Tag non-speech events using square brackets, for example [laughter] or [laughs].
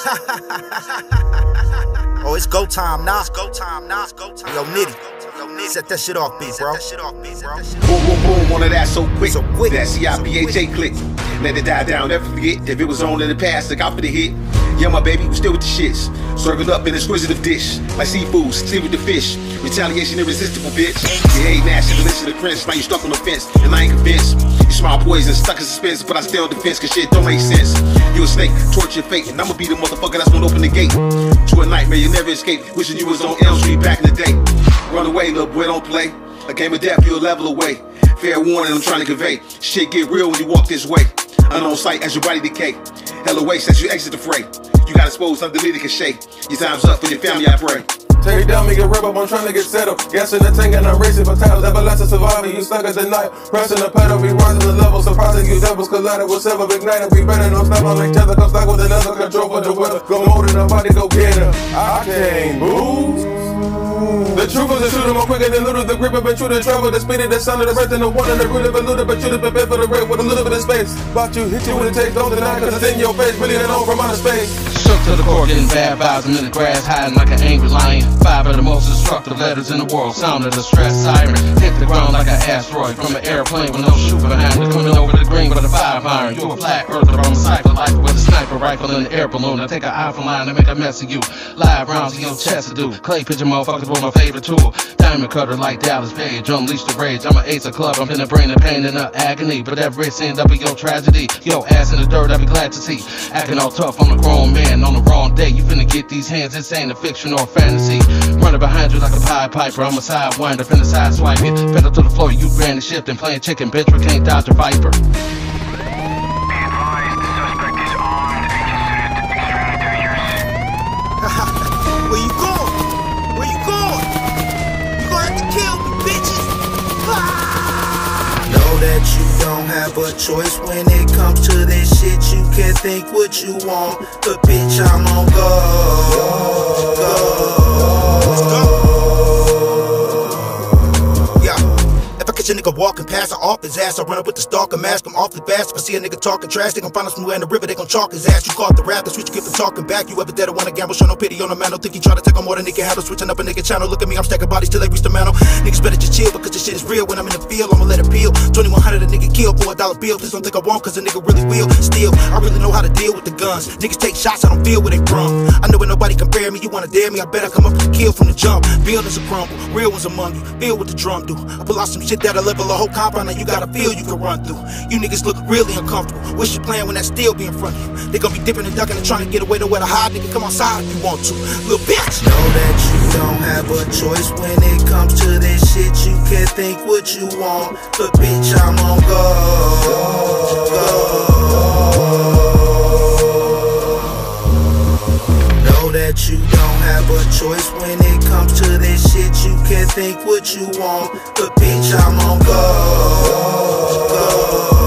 [laughs] oh, it's go time now. It's go time now. It's go time. Yo, Nitty. Yo, Nitty. Set that shit off, beat, bro. Set that shit off, beat, bro. Boom, boom, boom, one of that so quick. That C-I-P-H-A click. Let it die down, never forget. If it was on in the past, look out for the hit. Yeah, my baby, we still with the shits. Served up in exquisite dish. Like seafood, still with the fish. Retaliation irresistible, bitch. You hate nasty, listen to Prince. Now you stuck on the fence, and I ain't convinced. You smile poison, stuck in suspense, but I stay on defense, cause shit don't make sense. You a snake, torture fate, and I'ma be the motherfucker that's gonna open the gate. To a nightmare you never escape, wishing you was on Elm Street back in the day. Run away, little boy, don't play. A game of death, you a level away. Fair warning, I'm trying to convey. Shit get real when you walk this way. Unknown sight as your body decay. Away as you exit the fray. You got exposed, undeleted shake. Your time's up for your family, I pray. Take down, make it rip up, I'm trying to get settled. Gas in the tank and I'm racing for titles. Everlasting survivor, you stuck as a night. Pressing the pedal, we rising the level. Surprising you devils collided with silver ignited. We better no snap on each other. Come stuck with another control for the weather. Go than nobody, go get her. I can't move. The truth is the truth, more quicker than looter. The grip of intruder, travel, the speed of the sound of the breath, and the one and the root of eluded, but you'd have prepared for the rate with a little bit of space. About you, hit you when it takes, don't deny, cause it's in your face, really and on from outer space. Shook to the core, getting bad vibes. I'm in the grass, hiding like an angry lion. Five of the most destructive letters in the world. Sound of the stress siren. Hit the ground like an asteroid from an airplane with no shoe behind it. Coming over the green with a five iron. You a flat earther, I'm a cycle life with a sniper rifle and an air balloon. I take an iPhone line and make a mess of you. Live rounds in your chest to do. Clay pigeon motherfuckers with my favorite tool. Diamond cutter like Dallas Page. Unleash the rage. I'm an ace of club. I'm in the brain of pain and the agony. But every sin that be your tragedy. Yo, ass in the dirt, I'd be glad to see. Acting all tough, I'm a grown man on the wrong day. You finna get these hands, this ain't a fiction or a fantasy. Running behind you like a Pied Piper. I'm a sidewinder, finna side swipe it. Pedal to the floor, you granny shift and playing chicken, bitch. We can't dodge a viper. Have a choice when it comes to this shit. You can think what you want, but bitch, I'm on go. Go. Let's go. Catch a nigga walking past, I off his ass. I run up with the stalker mask. I'm off the bass. If I see a nigga talking trash, they gon' find us somewhere in the river. They gon' chalk his ass. You caught the rap, that's what you get for talking back. You ever dead or wanna gamble? Show no pity on the man. Don't think he try to take on more than he can handle. Switching up a nigga channel. Look at me, I'm stacking bodies till they reach the mantle. Niggas better just chill because this shit is real. When I'm in the field, I'ma let it peel. 2100 a nigga kill for a dollar bill. Please don't think I won't, cause a nigga really will. Still, I really know how to deal with the guns. Niggas take shots, I don't feel where they from. I know when nobody compare me. You wanna dare me? I better come up with kill from the jump. Buildings a crumble, real ones among you. Feel what the drum do. I pull out some shit that'll level a whole compound, and you gotta feel you can run through. You niggas look really uncomfortable. What's your plan when that still be in front of you? They gonna be dipping and ducking and trying to get away to where to hide. Nigga, come outside if you want to. Little bitch. Know that you don't have a choice when it comes to this shit. You can think what you want, but bitch, I'm on go. go. think what you want, but beach I'm on go. go.